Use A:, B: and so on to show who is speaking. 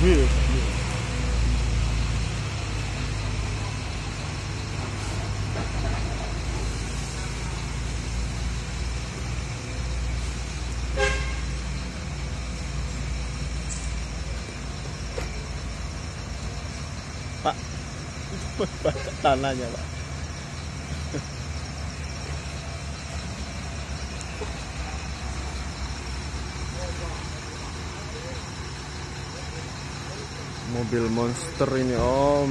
A: nguy hiểm Pak, tanahannya pak. Mobil monster ini om